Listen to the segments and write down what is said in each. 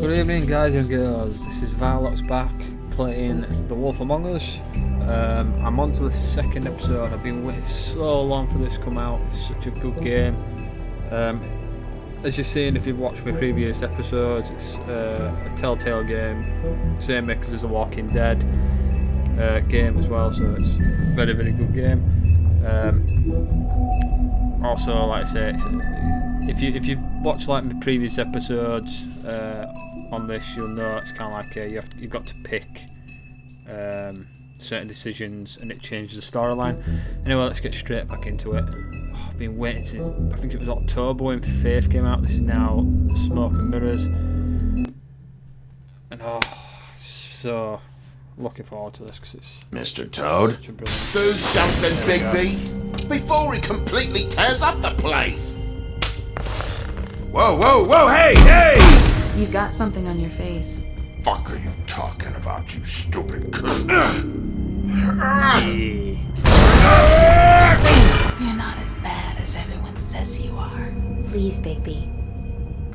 Good evening, guys and girls. This is Varlox back playing The Wolf Among Us. Um, I'm on to the second episode. I've been waiting so long for this to come out. It's such a good game. Um, as you've seen, if you've watched my previous episodes, it's uh, a Telltale game, same makers as The Walking Dead uh, game as well. So it's very, very good game. Um, also, like I say, if you if you've watched like my previous episodes uh, on this, you'll know it's kind of like uh, you have you've got to pick um, certain decisions, and it changes the storyline. Anyway, let's get straight back into it. Oh, I've been waiting since I think it was October when Faith came out. This is now Smoke and Mirrors, and oh, so looking forward to this because it's Mr. Toad, do something, Bigby, before he completely tears up the place. Whoa, whoa, whoa, hey, hey! You've got something on your face. Fuck are you talking about, you stupid cunt? You're not as bad as everyone says you are. Please, Bigby.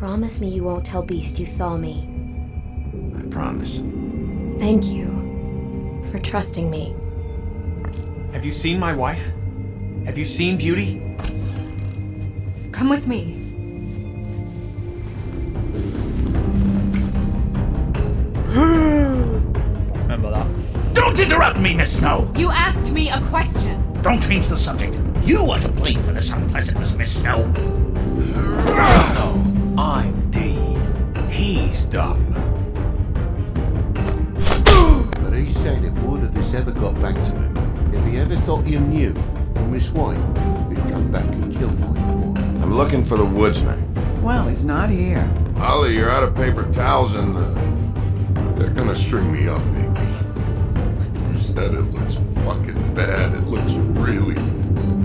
Promise me you won't tell Beast you saw me. I promise. Thank you for trusting me. Have you seen my wife? Have you seen Beauty? Come with me. Interrupt me, Miss Snow! You asked me a question. Don't change the subject. You are to blame for this unpleasantness, Miss Snow. No, I'm Dee. He's dumb. But he said if word of this ever got back to him, if he ever thought you knew, or Miss White, he'd come back and kill my boy. I'm looking for the woodsman. Well, he's not here. Ollie, you're out of paper towels and uh, they're gonna string me up, Bigby. Like said, it looks fucking bad. It looks really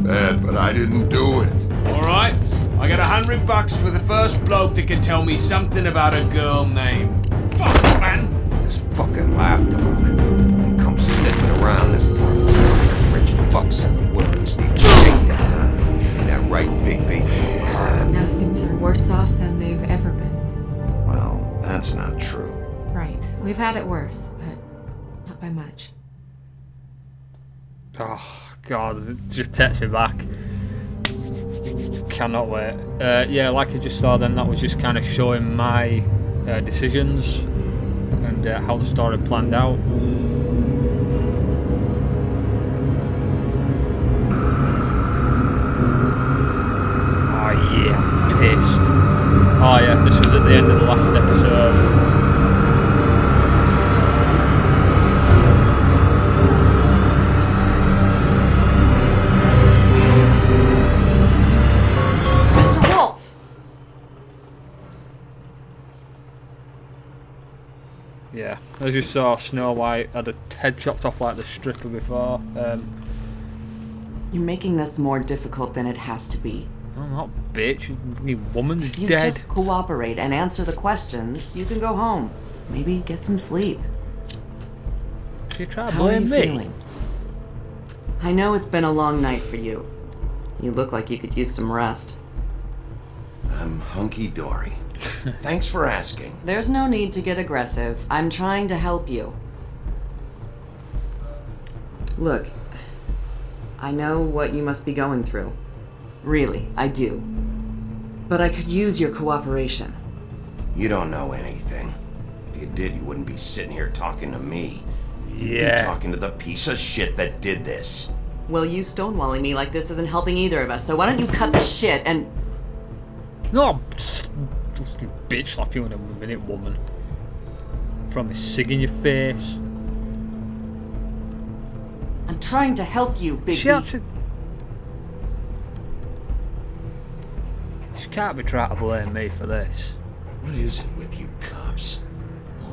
bad, but I didn't do it. Alright, I got a hundred bucks for the first bloke that can tell me something about a girl name. Fuck, man! This fucking lapdog. He comes sniffing around this place. Rich fucks in the woods need to take that. Ain't that right, Bigby? Now things are worse off than they've ever been. Well, that's not true. Right. We've had it worse, but not by much. Oh god, it just takes me back. Cannot wait. Uh, yeah, like I just saw then, that was just kind of showing my uh, decisions and uh, how the story planned out. Oh yeah, pissed. Oh yeah, this was at the end of the last episode. Yeah, as you saw, Snow White had a head chopped off like the stripper before. Um, You're making this more difficult than it has to be. oh, not bitch, you woman's If you dead. just cooperate and answer the questions, you can go home. Maybe get some sleep. You try to How are you blame me. feeling? I know it's been a long night for you. You look like you could use some rest. I'm hunky dory. Thanks for asking. There's no need to get aggressive. I'm trying to help you. Look, I know what you must be going through. Really, I do. But I could use your cooperation. You don't know anything. If you did, you wouldn't be sitting here talking to me. You'd be Yeah. talking to the piece of shit that did this. Well, you stonewalling me like this isn't helping either of us, so why don't you cut the shit and. No, s- fucking bitch slap you in a minute, woman. From a cig in your face. I'm trying to help you, Big She B. actually. She can't be trying to blame me for this. What is it with you cops?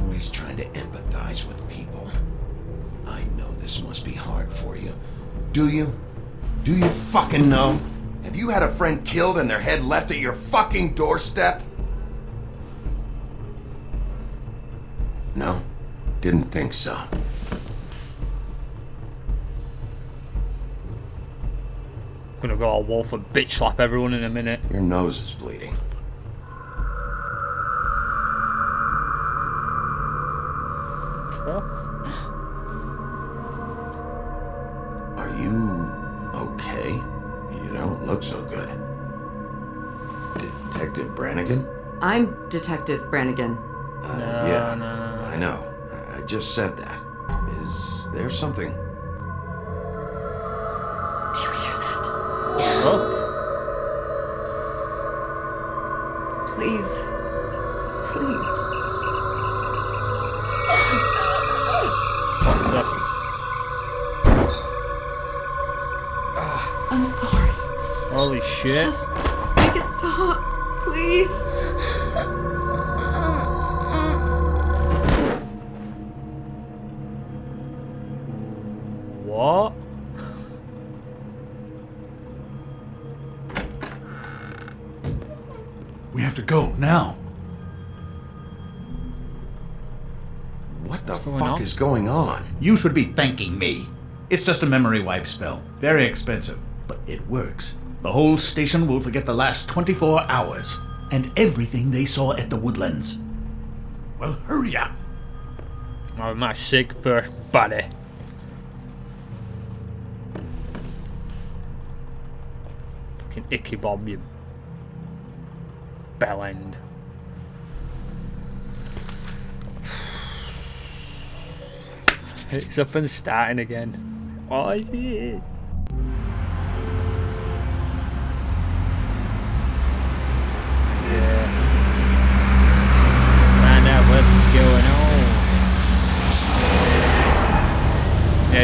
Always trying to empathize with people. I know this must be hard for you. Do you? Do you fucking know? Have you had a friend killed and their head left at your fucking doorstep? Didn't think so. Gonna go all wolf and bitch slap everyone in a minute. Your nose is bleeding. fuck? Are you okay? You don't look so good. Detective Brannigan? I'm Detective Brannigan. Uh, No, yeah, no, no, no. I know. I- I just said that. Is there something? Do you hear that? Fuck. Please. Please. What the? I'm sorry. Holy shit. Just We have to go now. What the fuck on? is going on? You should be thanking me. It's just a memory wipe spell. Very expensive, but it works. The whole station will forget the last 24 hours and everything they saw at the woodlands. Well, hurry up. Oh, my sick first, buddy. Fucking Ichabod, you bell end. It's up and starting again. What is it? Yeah.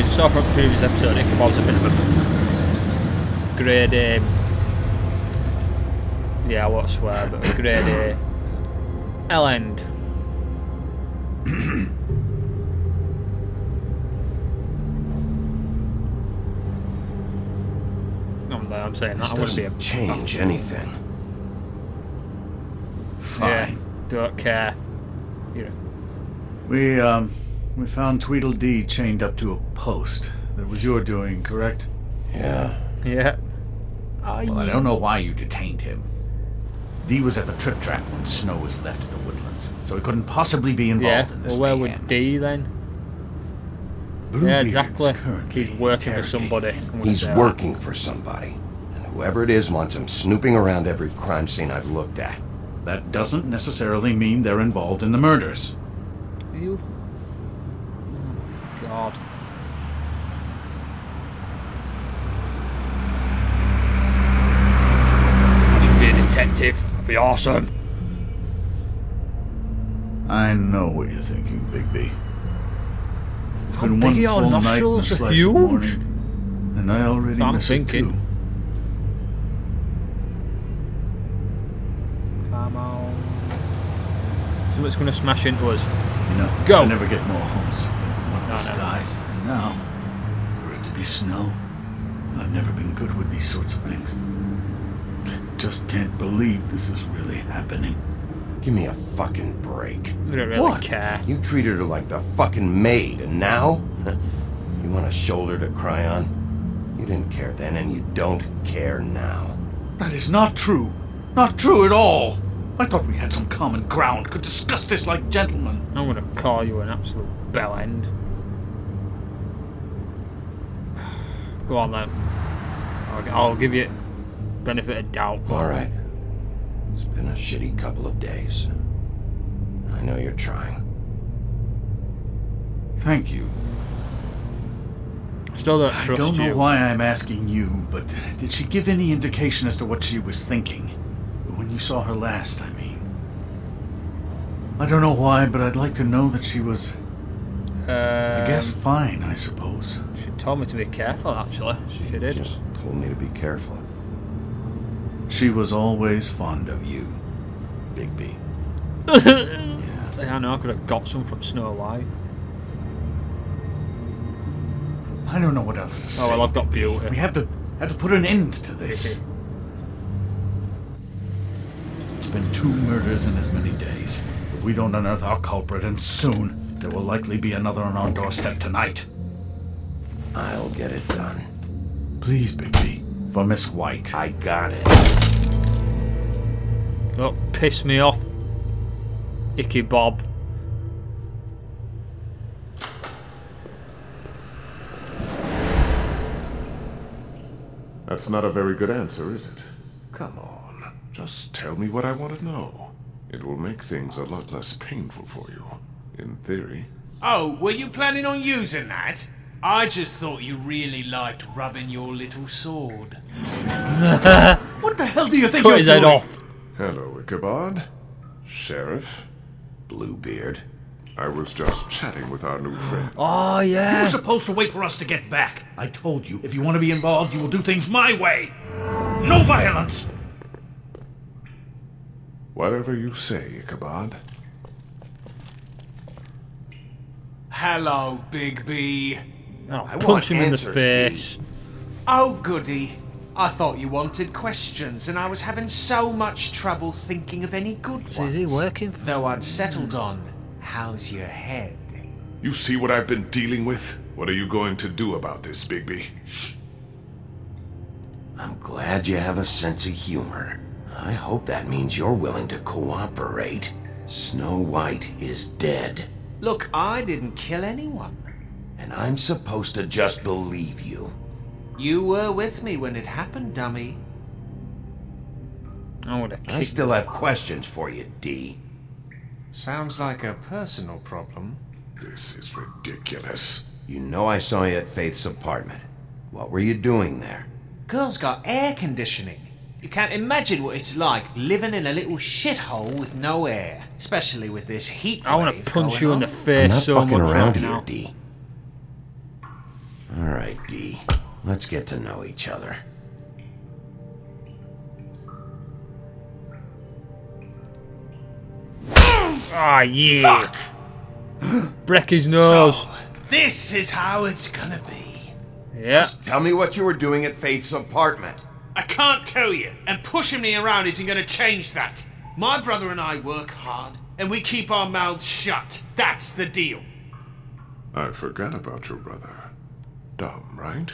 Just saw from previous episode, Nick Bob's a bit of a grade A. Um, Yeah, I won't swear, but a grade A. L end. I'm, I'm saying that. This I wouldn't be a doesn't change anything. Yeah, Fine. don't care. You know. We, um, we found Tweedledee chained up to a post. That was your doing, correct? Yeah. Yeah. I, Well, I don't know why you detained him. Dee was at the trip trap when Snow was left at the woodlands, so he couldn't possibly be involved Yeah. in this Well, where mayhem. would Dee then? Bluebeard's Yeah, exactly. He's working for somebody. him. I'm gonna He's say that. working for somebody. And whoever it is wants him snooping around every crime scene I've looked at. That doesn't necessarily mean they're involved in the murders. You. Oh, God. I should be a detective. That'd be awesome. I know what you're thinking, Bigby. It's How been big one are your full night and a slice huge. of morning, and I already I'm miss thinking. it too. Come on. So it's going to smash into us. You know, Go. I never get more homesick than when one of us dies. And now, for it to be snow, I've never been good with these sorts of things. Just can't believe this is really happening. Give me a fucking break. We don't really What? care. You treated her like the fucking maid, and now? You want a shoulder to cry on? You didn't care then, and you don't care now. That is not true. Not true at all. I thought we had some common ground, could discuss this like gentlemen. I'm going to call you an absolute bell end. Go on then. I'll, I'll give you benefit of doubt. All right. It's been a shitty couple of days. I know you're trying. Thank you. Still don't I don't know you. why I'm asking you, but did she give any indication as to what she was thinking? When you saw her last, I mean. I don't know why, but I'd like to know that she was, I guess, Um, fine, I suppose. She told me to be careful, actually. She did. Just told me to be careful. She was always fond of you, Bigby. Yeah, I know, I could have got some from Snow White. I don't know what else to oh, say. Oh, well, I've got Bigby. beauty. We have to have to put an end to this. It's been two murders in as many days. If we don't unearth our culprit, and soon, there will likely be another on our doorstep tonight. I'll get it done. Please, Bigby, for Miss White. I got it. Oh, piss me off, Ichabod. That's not a very good answer, is it? Come on, just tell me what I want to know. It will make things a lot less painful for you, in theory. Oh, were you planning on using that? I just thought you really liked rubbing your little sword. What the hell do you think Cut you're his head doing? off. Hello, Ichabod. Sheriff. Bluebeard. I was just chatting with our new friend. Oh yeah. You yeah. were supposed to wait for us to get back. I told you, if you want to be involved, you will do things my way. No violence. Whatever you say, Ichabod. Hello, Big B. Oh, I punch want him in the answers, face. Oh, goody. I thought you wanted questions, and I was having so much trouble thinking of any good So ones. is he working? Though I'd settled on, how's your head? You see what I've been dealing with? What are you going to do about this, Bigby? I'm glad you have a sense of humor. I hope that means you're willing to cooperate. Snow White is dead, Look, I didn't kill anyone. And I'm supposed to just believe you. You were with me when it happened, dummy. I would have I still have questions for you, Dee. Sounds like a personal problem. This is ridiculous. You know I saw you at Faith's apartment. What were you doing there? Girl's got air conditioning. You can't imagine what it's like living in a little shithole with no air, especially with this heat. I want to punch going you in the on. I'm face not so fucking much around right here, now. Dee. All right, Dee. Let's get to know each other. Ah yeah. Fuck! Break his nose. So, this is how it's gonna be. yeah. Tell me what you were doing at Faith's apartment. I can't tell you, and pushing me around isn't gonna change that. My brother and I work hard, and we keep our mouths shut. That's the deal. I forgot about your brother. Dum, right?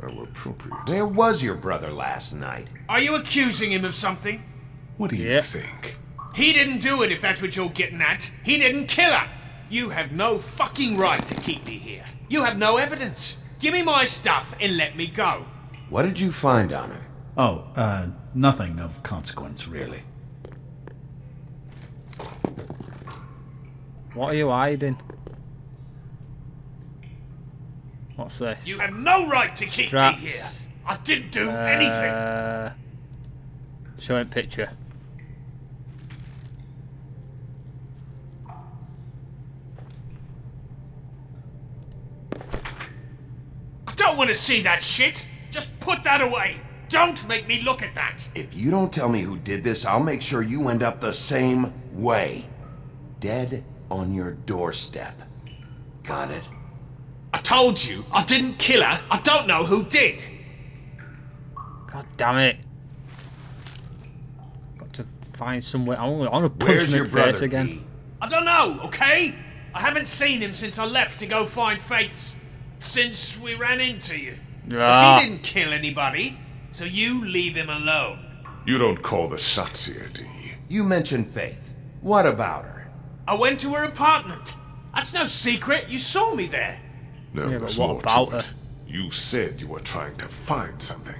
How appropriate. Where was your brother last night? Are you accusing him of something? What do you Yeah. think? He didn't do it if that's what you're getting at. He didn't kill her. You have no fucking right to keep me here. You have no evidence. Give me my stuff and let me go. What did you find on her? Oh, uh, nothing of consequence, really. What are you hiding? What's this? You have no right to keep Straps. me here. I didn't do anything. Uh, show him picture. I don't want to see that shit. Just put that away. Don't make me look at that. If you don't tell me who did this, I'll make sure you end up the same way. Dead on your doorstep. Got it? I told you I didn't kill her. I don't know who did. God damn it! Got to find somewhere. I want to punch Where's him your in the face brother, again. Dee? I don't know, okay? I haven't seen him since I left to go find Faith's. Since we ran into you. Ah. he didn't kill anybody, so you leave him alone. You don't call the shots here, Dee. You mentioned Faith. What about her? I went to her apartment. That's no secret. You saw me there. No, Yeah, there's what more about to her? it. You said you were trying to find something.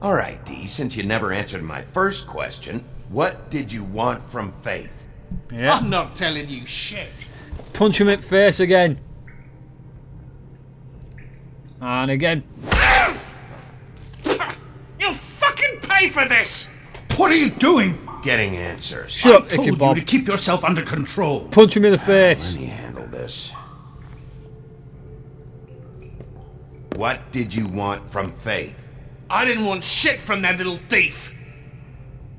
All right, Dee, since you never answered my first question, what did you want from Faith? Yeah. I'm not telling you shit. Punch him in the face again. And again. You'll fucking pay for this! What are you doing? Getting answers. Shut up, Told Icky you to keep yourself under control. Punch him in the ah, face. Let me handle this. What did you want from Faith? I didn't want shit from that little thief.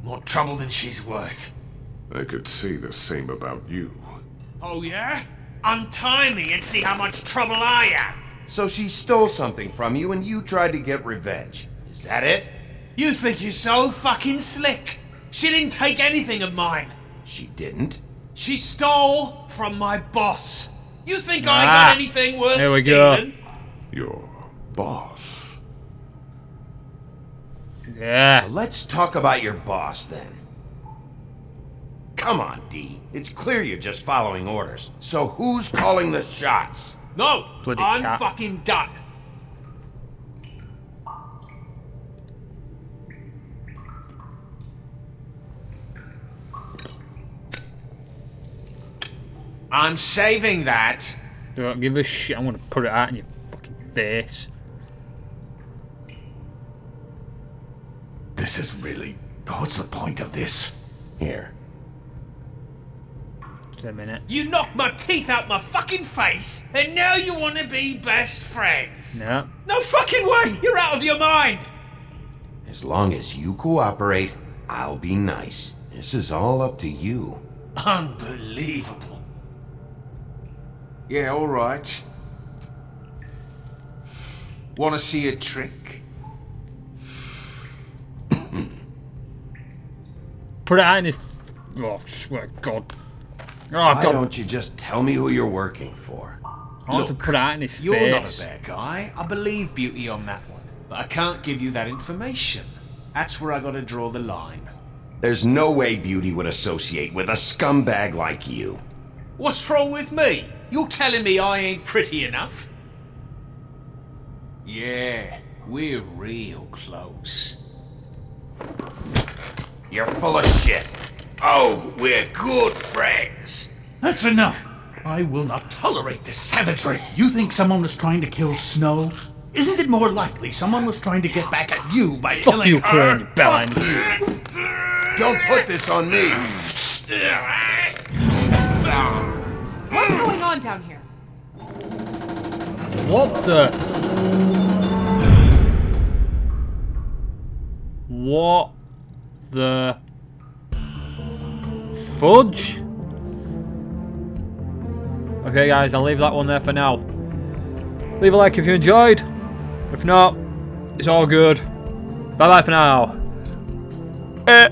More trouble than she's worth. I could say the same about you. Oh, yeah? Untie me and see how much trouble I am. So she stole something from you and you tried to get revenge. Is that it? You think you're so fucking slick. She didn't take anything of mine. She didn't. She stole from my boss. You think I Ah, got anything worth there we go. stealing? boss. Yeah. So let's talk about your boss then. Come on, Dee. It's clear you're just following orders. So who's calling the shots? No, Bloody I'm cat. fucking done. I'm saving that. Don't give a shit. I'm gonna put it out in your fucking face. This is really. What's the point of this? Here. Just a minute. You knocked my teeth out my fucking face, and now you want to be best friends. No. No fucking way! You're out of your mind! As long as you cooperate, I'll be nice. This is all up to you. Unbelievable. Yeah, alright. Want to see a trick? Put it out in his. Oh, swear to God. Oh, Why God. don't you just tell me who you're working for? I want to put it out in his You're face. not a bad guy. I believe Beauty on that one. But I can't give you that information. That's where I gotta draw the line. There's no way Beauty would associate with a scumbag like you. What's wrong with me? You're telling me I ain't pretty enough? Yeah, we're real close. You're full of shit. Oh, we're good friends. That's enough! I will not tolerate this savagery. You think someone was trying to kill Snow? Isn't it more likely someone was trying to get back at you by Fuck killing you, her? Crane, you bellend. Don't put this on me. What's going on down here? What the? What the fudge? Okay, guys, I'll leave that one there for now. Leave a like if you enjoyed. If not, it's all good. Bye bye for now. Eh.